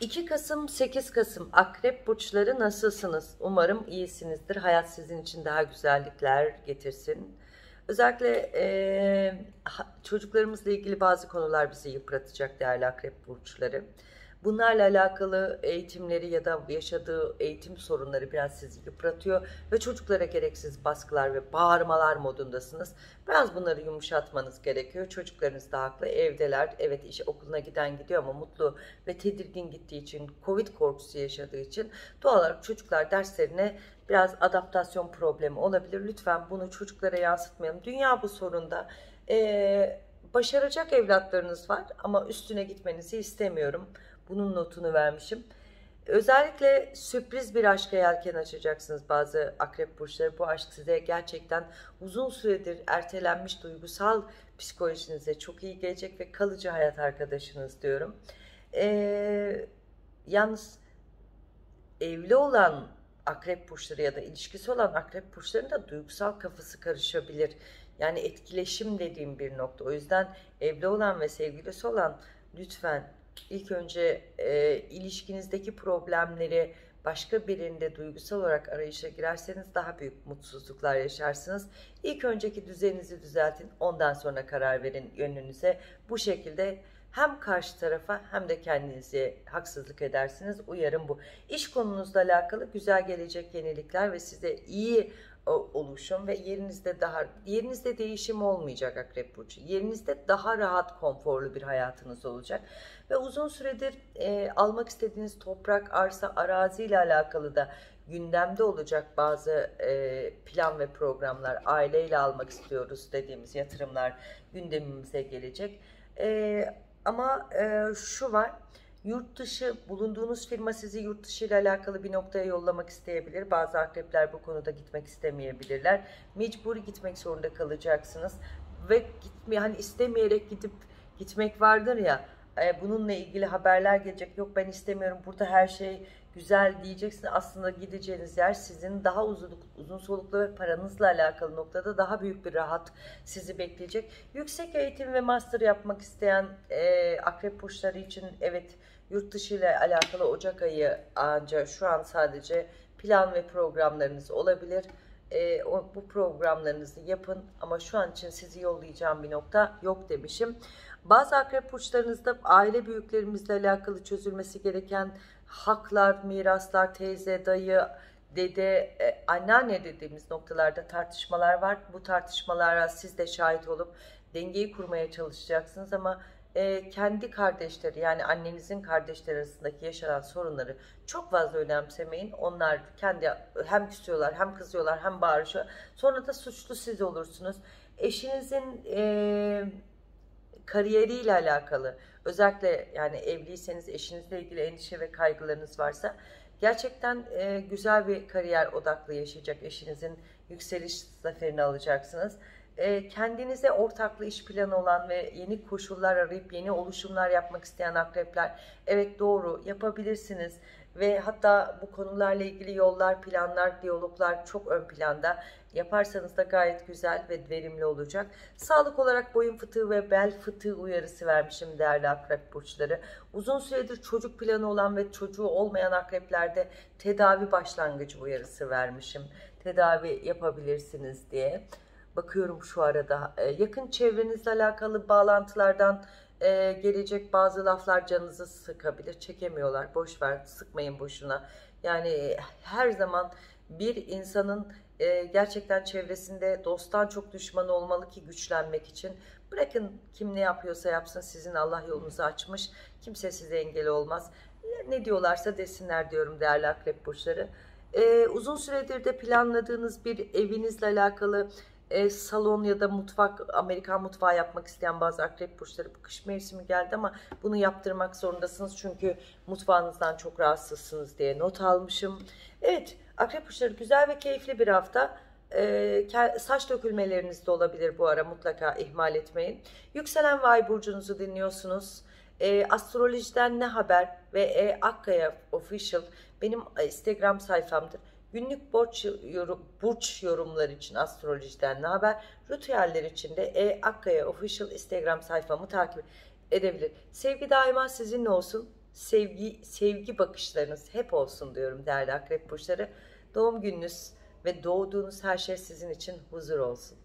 2 Kasım 8 Kasım Akrep burçları nasılsınız? Umarım iyisinizdir. Hayat sizin için daha güzellikler getirsin. Özellikle e, çocuklarımızla ilgili bazı konular bizi yıpratacak değerli akrep burçları. Bunlarla alakalı eğitimleri ya da yaşadığı eğitim sorunları biraz sizi yıpratıyor ve çocuklara gereksiz baskılar ve bağırmalar modundasınız. Biraz bunları yumuşatmanız gerekiyor. Çocuklarınız da haklı. Evdeler. Evet iş okuluna giden gidiyor ama mutlu ve tedirgin gittiği için, Covid korkusu yaşadığı için doğal olarak çocuklar derslerine biraz adaptasyon problemi olabilir. Lütfen bunu çocuklara yansıtmayalım. Dünya bu sorunda. Ee, başaracak evlatlarınız var ama üstüne gitmenizi istemiyorum. Bunun notunu vermişim. Özellikle sürpriz bir aşka yelken açacaksınız bazı akrep burçları. Bu aşk size gerçekten uzun süredir ertelenmiş duygusal psikolojinize çok iyi gelecek ve kalıcı hayat arkadaşınız diyorum. Ee, yalnız evli olan akrep burçları ya da ilişkisi olan akrep burçlarının da duygusal kafası karışabilir. Yani etkileşim dediğim bir nokta. O yüzden evli olan ve sevgilisi olan lütfen ilk önce e, ilişkinizdeki problemleri başka birinde duygusal olarak arayışa girerseniz daha büyük mutsuzluklar yaşarsınız. İlk önceki düzeninizi düzeltin ondan sonra karar verin yönünüze. Bu şekilde hem karşı tarafa hem de kendinize haksızlık edersiniz. Uyarım bu. İş konunuzla alakalı güzel gelecek yenilikler ve size iyi oluşum ve yerinizde daha yerinizde değişim olmayacak Akrep Burcu. Yerinizde daha rahat, konforlu bir hayatınız olacak. Ve uzun süredir e, almak istediğiniz toprak, arsa, arazi ile alakalı da gündemde olacak bazı e, plan ve programlar, aileyle almak istiyoruz dediğimiz yatırımlar gündemimize gelecek. E, ama e, şu var, Yurt dışı bulunduğunuz firma sizi yurt dışı ile alakalı bir noktaya yollamak isteyebilir. Bazı akrepler bu konuda gitmek istemeyebilirler. Mecburi gitmek zorunda kalacaksınız. Ve gitme, hani istemeyerek gidip gitmek vardır ya e, bununla ilgili haberler gelecek. Yok ben istemiyorum burada her şey güzel diyeceksin. Aslında gideceğiniz yer sizin daha uzun, uzun soluklu ve paranızla alakalı noktada daha büyük bir rahat sizi bekleyecek. Yüksek eğitim ve master yapmak isteyen e, akrep burçları için evet yurt dışı ile alakalı Ocak ayı ancak şu an sadece plan ve programlarınız olabilir. E, o, bu programlarınızı yapın ama şu an için sizi yollayacağım bir nokta yok demişim. Bazı akrep burçlarınızda aile büyüklerimizle alakalı çözülmesi gereken haklar, miraslar, teyze, dayı, dede, e, anneanne dediğimiz noktalarda tartışmalar var. Bu tartışmalara siz de şahit olup dengeyi kurmaya çalışacaksınız ama e, kendi kardeşleri yani annenizin kardeşleri arasındaki yaşanan sorunları çok fazla önemsemeyin. Onlar kendi hem küsüyorlar hem kızıyorlar hem bağırışıyor. Sonra da suçlu siz olursunuz. Eşinizin e, kariyeriyle alakalı özellikle yani evliyseniz eşinizle ilgili endişe ve kaygılarınız varsa gerçekten e, güzel bir kariyer odaklı yaşayacak eşinizin yükseliş zaferini alacaksınız. E, kendinize ortaklı iş planı olan ve yeni koşullar arayıp yeni oluşumlar yapmak isteyen akrepler evet doğru yapabilirsiniz ve hatta bu konularla ilgili yollar, planlar, diyaloglar çok ön planda. Yaparsanız da gayet güzel ve verimli olacak. Sağlık olarak boyun fıtığı ve bel fıtığı uyarısı vermişim değerli akrep burçları. Uzun süredir çocuk planı olan ve çocuğu olmayan akreplerde tedavi başlangıcı uyarısı vermişim. Tedavi yapabilirsiniz diye. Bakıyorum şu arada e, yakın çevrenizle alakalı bağlantılardan e, gelecek bazı laflar canınızı sıkabilir. Çekemiyorlar. Boş ver. Sıkmayın boşuna. Yani her zaman bir insanın e, gerçekten çevresinde dosttan çok düşman olmalı ki güçlenmek için. Bırakın kim ne yapıyorsa yapsın sizin Allah yolunuzu açmış. Kimse size engel olmaz. Ne diyorlarsa desinler diyorum değerli akrep burçları. Ee, uzun süredir de planladığınız bir evinizle alakalı e, salon ya da mutfak, Amerikan mutfağı yapmak isteyen bazı akrep burçları bu kış mevsimi geldi ama bunu yaptırmak zorundasınız çünkü mutfağınızdan çok rahatsızsınız diye not almışım. Evet, akrep burçları güzel ve keyifli bir hafta. Ee, saç dökülmeleriniz de olabilir bu ara mutlaka ihmal etmeyin. Yükselen Vay burcunuzu dinliyorsunuz. E, astrolojiden ne haber ve e, Akkaya Official benim Instagram sayfamdır. Günlük borç yorum, burç yorumları için astrolojiden ne haber? Ritüeller için de E Akkaya Official Instagram sayfamı takip edebilir. Sevgi daima sizinle olsun. sevgi sevgi bakışlarınız hep olsun diyorum değerli akrep burçları. Doğum gününüz ve doğduğunuz her şey sizin için huzur olsun.